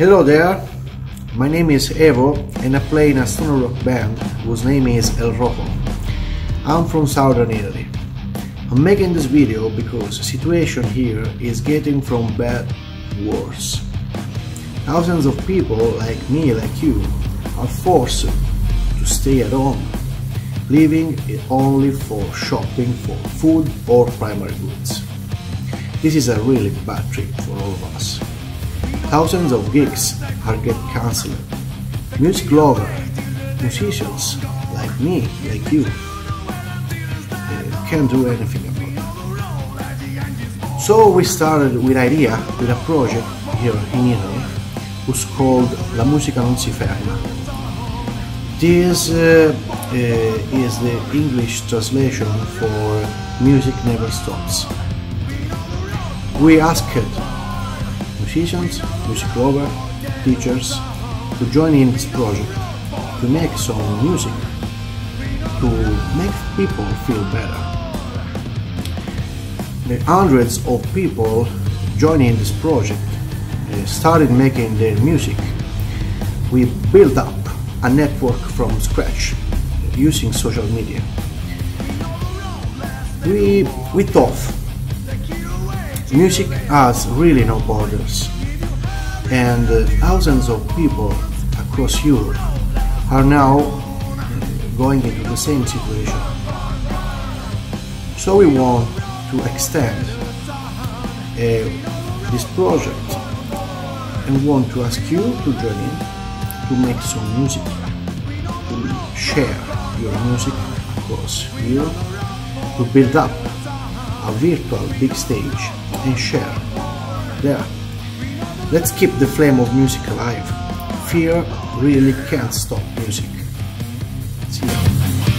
Hello there, my name is Evo and I play in a stoner rock band whose name is El Rojo. I'm from southern Italy. I'm making this video because the situation here is getting from bad to worse. Thousands of people like me, like you, are forced to stay at home, living only for shopping for food or primary goods. This is a really bad trip for all of us. Thousands of gigs are get cancelled. Music lovers, musicians like me, like you, uh, can't do anything about it. So we started with idea with a project here in Italy who's called La musica non si ferma. This uh, uh, is the English translation for music never stops. We asked musicians, music lovers, teachers to join in this project to make some music to make people feel better. The hundreds of people joining this project started making their music. We built up a network from scratch using social media. We, we thought music has really no borders and uh, thousands of people across Europe are now going into the same situation. So we want to extend uh, this project and want to ask you to join in to make some music, to share your music across Europe, to build up a virtual big stage and share there. Let's keep the flame of music alive. Fear really can't stop music. See you.